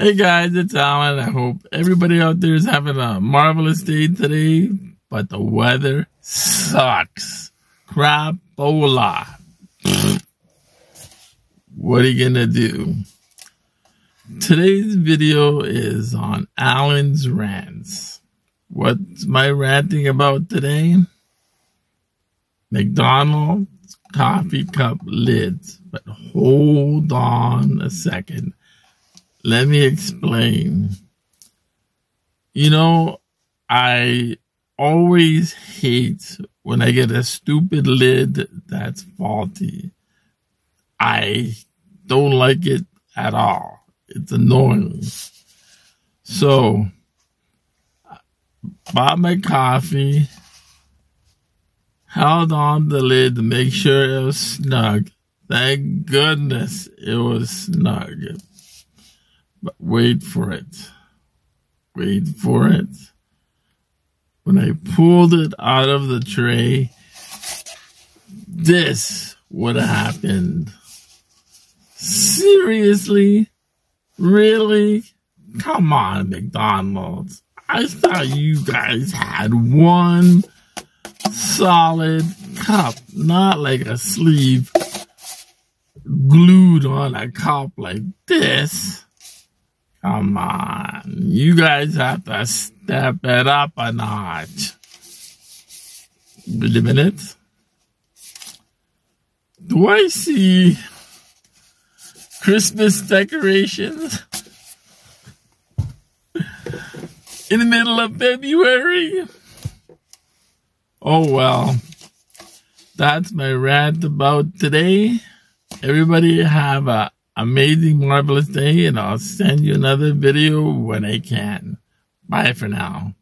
Hey guys, it's Allen. I hope everybody out there is having a marvelous day today, but the weather sucks. Crapola. What are you gonna do? Today's video is on Allen's rants. What's my ranting about today? McDonald's coffee cup lids. But hold on a second. Let me explain. You know, I always hate when I get a stupid lid that's faulty. I don't like it at all. It's annoying. So, bought my coffee, held on the lid to make sure it was snug. Thank goodness it was snug. But wait for it. Wait for it. When I pulled it out of the tray, this would have happened. Seriously? Really? Come on, McDonald's. I thought you guys had one solid cup, not like a sleeve glued on a cup like this. Come on. You guys have to step it up a notch. Wait a minute. Do I see Christmas decorations in the middle of February? Oh well. That's my rant about today. Everybody have a amazing, marvelous day, and I'll send you another video when I can. Bye for now.